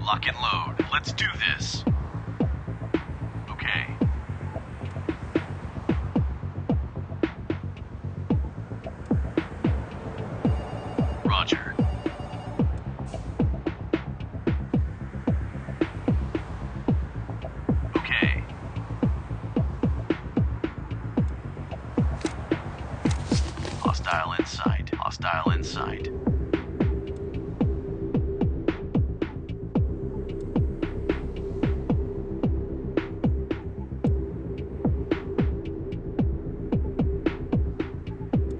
Lock and load. Let's do this. Hostile in sight. Hostile in sight.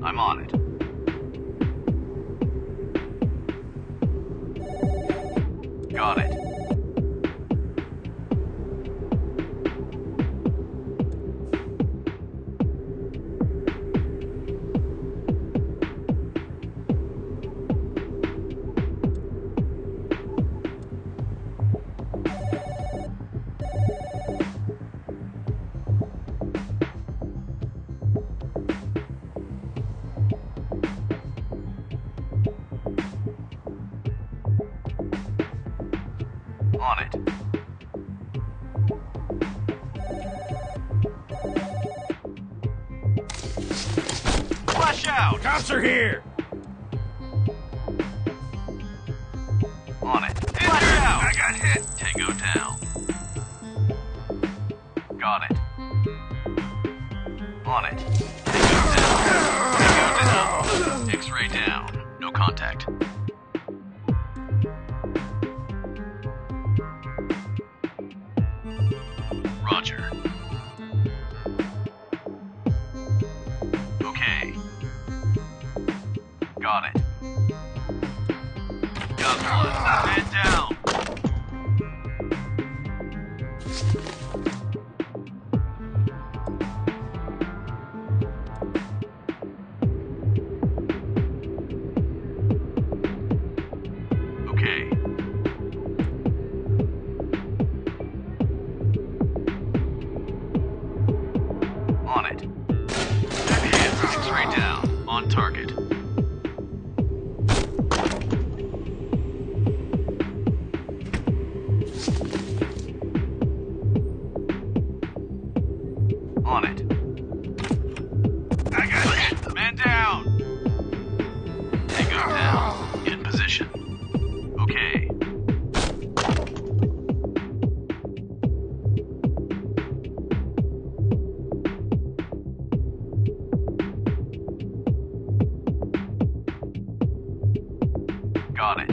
I'm on it. Got it. Out! Cops are here! On it. Out! I got hit! Tango down. Got it. On it. Tango down. Tango down. X-ray down. No contact. Got it. Got down. Got it.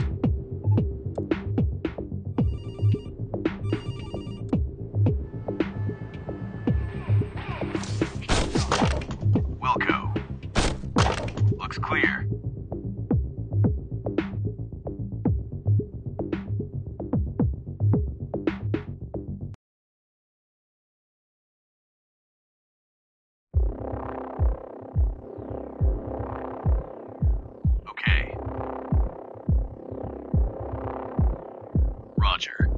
Roger.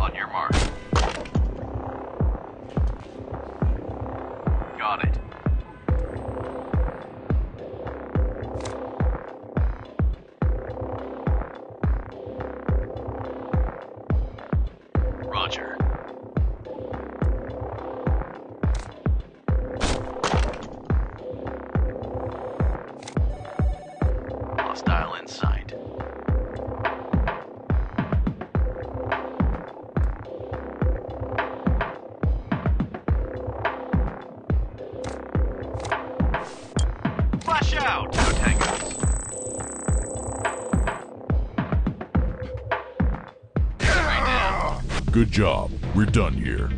On your mark. Got it. Roger. Hostile in Good job. We're done here.